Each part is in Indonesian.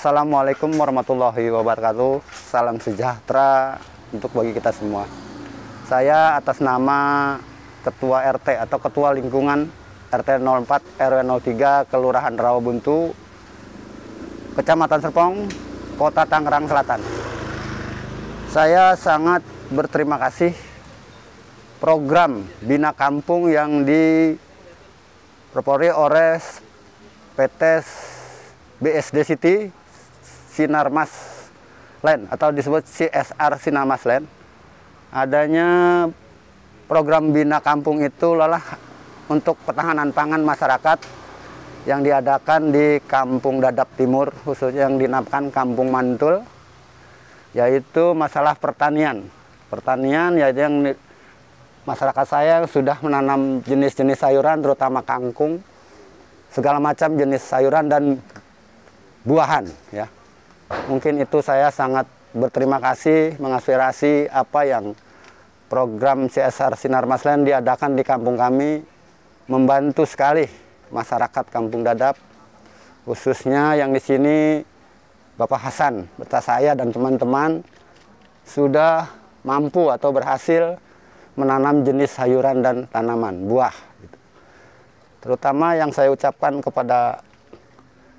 Assalamualaikum warahmatullahi wabarakatuh. Salam sejahtera untuk bagi kita semua. Saya atas nama Ketua RT atau Ketua Lingkungan RT 04 RW 03 Kelurahan Rawabuntu, Kecamatan Serpong, Kota Tangerang Selatan. Saya sangat berterima kasih program Bina Kampung yang dipropori oleh PT BSD City Sinarmas Land atau disebut CSR Sinarmas Land. Adanya program Bina Kampung itu lelah untuk pertahanan pangan masyarakat yang diadakan di Kampung Dadap Timur, khususnya yang dinamakan Kampung Mantul, yaitu masalah pertanian. Pertanian yaitu yang masyarakat saya sudah menanam jenis-jenis sayuran, terutama kangkung, segala macam jenis sayuran dan buahan. Ya. Mungkin itu saya sangat berterima kasih mengaspirasi apa yang program CSR Sinar Maslen diadakan di kampung kami membantu sekali masyarakat Kampung Dadap khususnya yang di sini Bapak Hasan beserta saya dan teman-teman sudah mampu atau berhasil menanam jenis sayuran dan tanaman buah gitu. terutama yang saya ucapkan kepada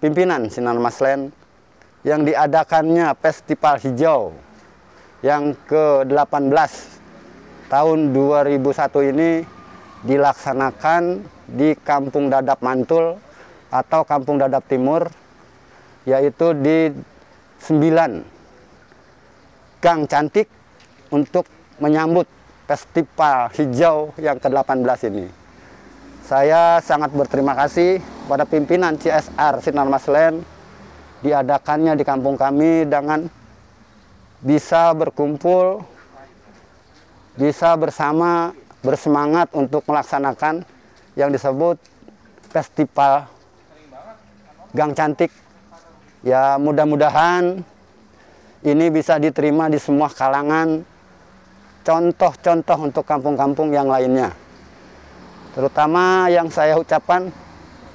pimpinan Sinar Maslen yang diadakannya Festival Hijau yang ke-18 tahun 2001 ini dilaksanakan di Kampung Dadap Mantul atau Kampung Dadap Timur yaitu di 9 Gang Cantik untuk menyambut Festival Hijau yang ke-18 ini. Saya sangat berterima kasih pada pimpinan CSR Sinar Maslen diadakannya di kampung kami dengan bisa berkumpul, bisa bersama, bersemangat untuk melaksanakan yang disebut Festival Gang Cantik. Ya mudah-mudahan ini bisa diterima di semua kalangan, contoh-contoh untuk kampung-kampung yang lainnya. Terutama yang saya ucapkan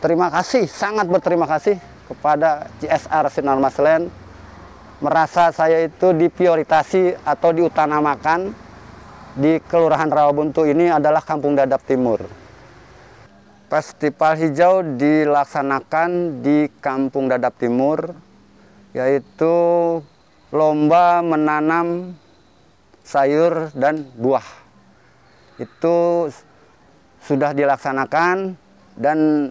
terima kasih, sangat berterima kasih kepada CSR Sinar Maslen merasa saya itu diprioritasi atau diutamakan di Kelurahan Rawabuntu ini adalah Kampung Dadap Timur. Festival hijau dilaksanakan di Kampung Dadap Timur yaitu lomba menanam sayur dan buah. Itu sudah dilaksanakan dan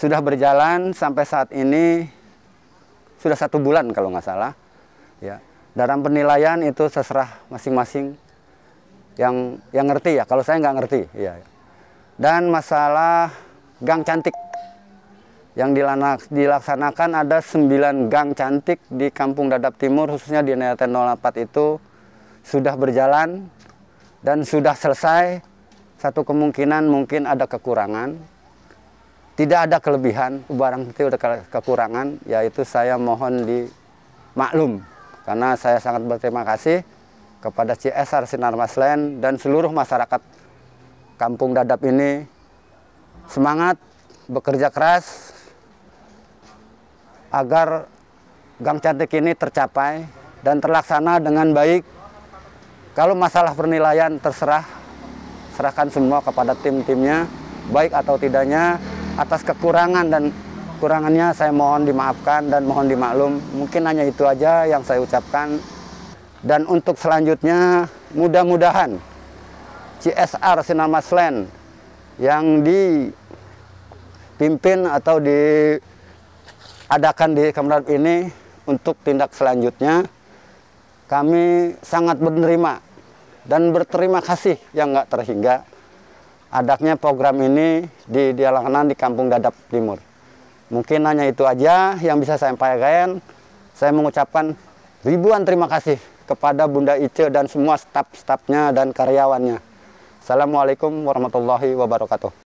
sudah berjalan sampai saat ini sudah satu bulan kalau nggak salah. Ya, dalam penilaian itu terserah masing-masing yang yang ngerti ya. Kalau saya nggak ngerti, ya. Dan masalah gang cantik yang dilaksanakan ada 9 gang cantik di Kampung Dadap Timur khususnya di RT 04 itu sudah berjalan dan sudah selesai. Satu kemungkinan mungkin ada kekurangan tidak ada kelebihan, barang itu ada kekurangan, yaitu saya mohon dimaklum. Karena saya sangat berterima kasih kepada CSR Sinar Maslen dan seluruh masyarakat Kampung Dadap ini semangat bekerja keras agar Gang Cantik ini tercapai dan terlaksana dengan baik. Kalau masalah penilaian terserah, serahkan semua kepada tim-timnya, baik atau tidaknya atas kekurangan dan kurangannya saya mohon dimaafkan dan mohon dimaklum. Mungkin hanya itu aja yang saya ucapkan. Dan untuk selanjutnya mudah-mudahan CSR Sinar Maslen yang dipimpin atau diadakan di Kementerian ini untuk tindak selanjutnya kami sangat menerima dan berterima kasih yang nggak terhingga adanya program ini di di Kampung Dadap Timur. Mungkin hanya itu aja yang bisa saya sampaikan. Saya mengucapkan ribuan terima kasih kepada Bunda Ice dan semua staf-stafnya dan karyawannya. Assalamualaikum warahmatullahi wabarakatuh.